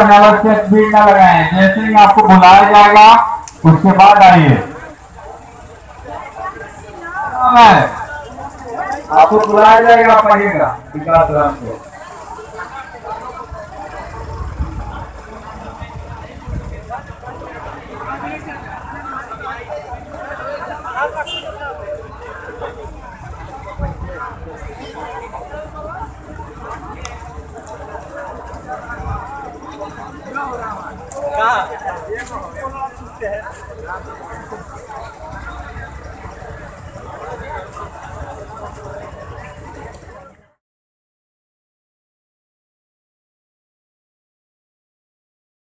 अनावश्यक भीड़ न लगाएँ। जैसे ही आपको बुलाया जाएगा, उसके बाद आइए। आपको बुलाया जाएगा, आप पढ़िएगा विकास राम को। कहाँ?